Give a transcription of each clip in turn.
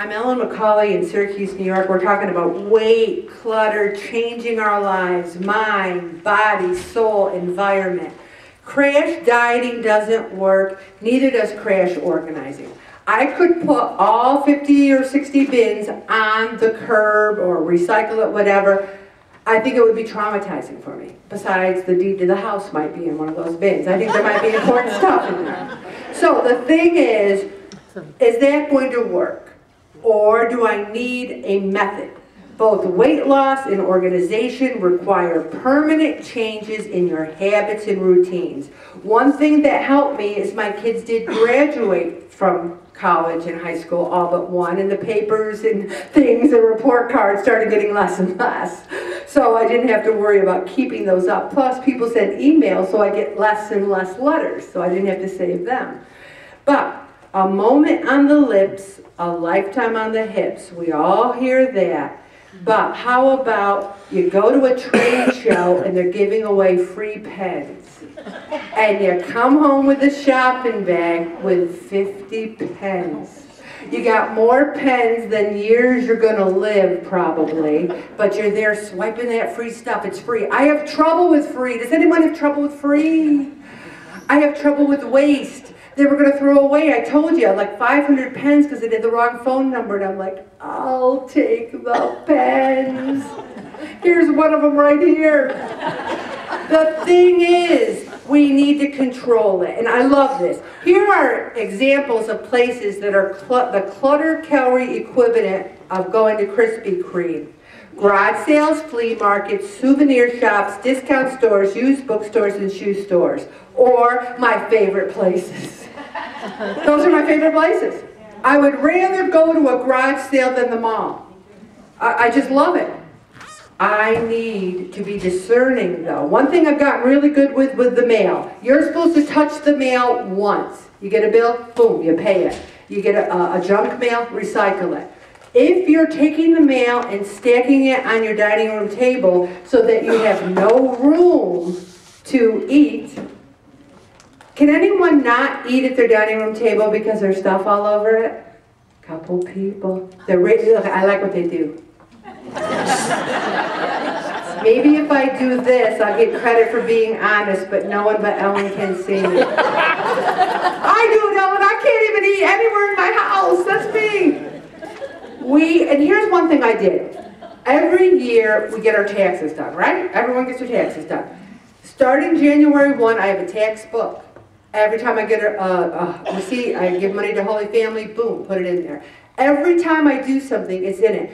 I'm Ellen McCauley in Syracuse, New York. We're talking about weight, clutter, changing our lives, mind, body, soul, environment. Crash dieting doesn't work, neither does crash organizing. I could put all 50 or 60 bins on the curb or recycle it, whatever. I think it would be traumatizing for me. Besides, the deed to the house might be in one of those bins. I think there might be important stuff in there. So the thing is, is that going to work? Or do I need a method? Both weight loss and organization require permanent changes in your habits and routines. One thing that helped me is my kids did graduate from college and high school, all but one, and the papers and things and report cards started getting less and less. So I didn't have to worry about keeping those up. Plus, people send emails, so I get less and less letters, so I didn't have to save them. But a moment on the lips, a lifetime on the hips. We all hear that. But how about you go to a trade show and they're giving away free pens. And you come home with a shopping bag with 50 pens. You got more pens than years you're going to live, probably, but you're there swiping that free stuff. It's free. I have trouble with free. Does anyone have trouble with free? I have trouble with waste they were going to throw away. I told you, like 500 pens because they did the wrong phone number. And I'm like, I'll take the pens. Here's one of them right here. The thing is, we need to control it. And I love this. Here are examples of places that are cl the clutter calorie equivalent of going to Krispy Kreme. Garage sales, flea markets, souvenir shops, discount stores, used bookstores, and shoe stores. Or my favorite places. Those are my favorite places. I would rather go to a garage sale than the mall. I, I just love it. I need to be discerning though. One thing I've gotten really good with with the mail. You're supposed to touch the mail once. You get a bill, boom, you pay it. You get a, a junk mail, recycle it. If you're taking the mail and stacking it on your dining room table so that you have no room to eat, can anyone not eat at their dining room table because there's stuff all over it? Couple people. They're really, I like what they do. Maybe if I do this, I'll get credit for being honest, but no one but Ellen can see me. I do, Ellen. I can't even eat anywhere in my house. That's me. We, and here's one thing I did. Every year we get our taxes done, right? Everyone gets their taxes done. Starting January 1, I have a tax book. Every time I get a, a, a receipt, I give money to Holy Family, boom, put it in there. Every time I do something, it's in it.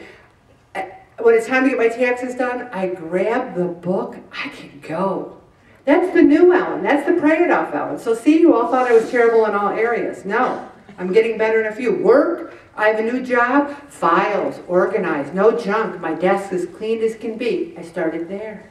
Uh, when it's time to get my taxes done, I grab the book, I can go. That's the new Ellen. That's the pray it off Ellen. So see, you all thought I was terrible in all areas. No, I'm getting better in a few. Work, I have a new job. Files, organized, no junk. My desk is clean as can be. I started there.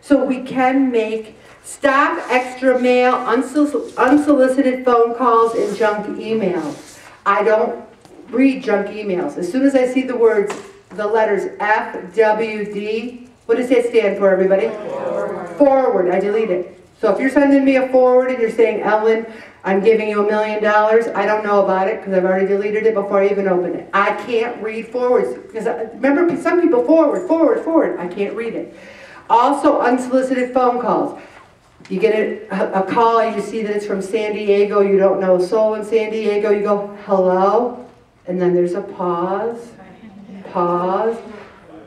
So we can make Stop extra mail, unsolicited phone calls, and junk emails. I don't read junk emails. As soon as I see the words, the letters FWD, what does that stand for, everybody? Forward. Forward. I delete it. So if you're sending me a forward and you're saying, Ellen, I'm giving you a million dollars, I don't know about it because I've already deleted it before I even opened it. I can't read forwards because I, uh, remember some people forward, forward, forward. I can't read it. Also unsolicited phone calls. You get a, a call, you see that it's from San Diego, you don't know a soul in San Diego, you go, hello, and then there's a pause, pause.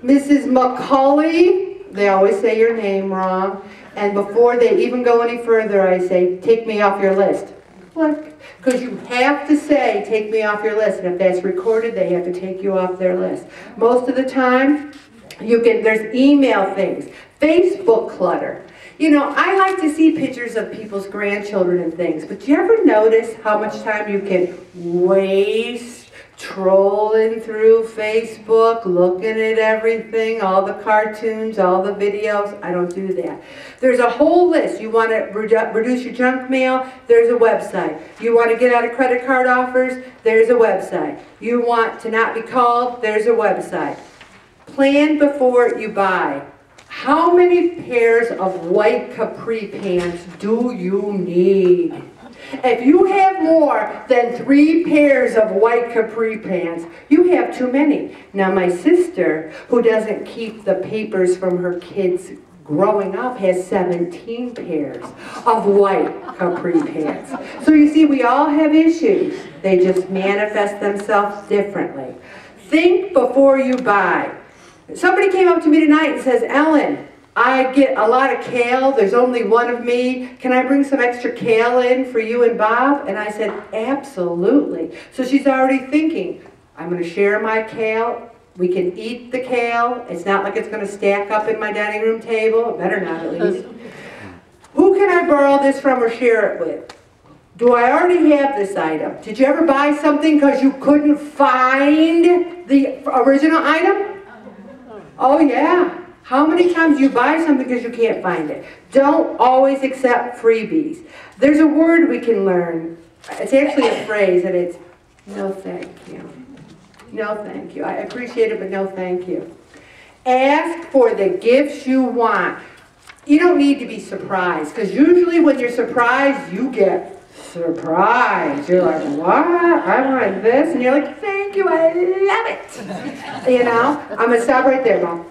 Mrs. McCauley, they always say your name wrong, and before they even go any further, I say, take me off your list. Click. Because you have to say, take me off your list, and if that's recorded, they have to take you off their list. Most of the time, you can, there's email things, Facebook clutter. You know, I like to see pictures of people's grandchildren and things, but do you ever notice how much time you can waste trolling through Facebook, looking at everything, all the cartoons, all the videos? I don't do that. There's a whole list. You want to redu reduce your junk mail? There's a website. You want to get out of credit card offers? There's a website. You want to not be called? There's a website. Plan before you buy. How many pairs of white capri pants do you need? If you have more than three pairs of white capri pants, you have too many. Now, my sister, who doesn't keep the papers from her kids growing up, has 17 pairs of white capri pants. So you see, we all have issues. They just manifest themselves differently. Think before you buy. Somebody came up to me tonight and says, Ellen, I get a lot of kale. There's only one of me. Can I bring some extra kale in for you and Bob? And I said, absolutely. So she's already thinking, I'm going to share my kale. We can eat the kale. It's not like it's going to stack up in my dining room table. Better not, at least. Who can I borrow this from or share it with? Do I already have this item? Did you ever buy something because you couldn't find the original item? Oh, yeah. How many times you buy something because you can't find it? Don't always accept freebies. There's a word we can learn. It's actually a phrase, and it's no thank you. No thank you. I appreciate it, but no thank you. Ask for the gifts you want. You don't need to be surprised, because usually when you're surprised, you get surprised. You're like, what? I want this. And you're like, thank you, I love it. You know? I'm going to stop right there, Mom.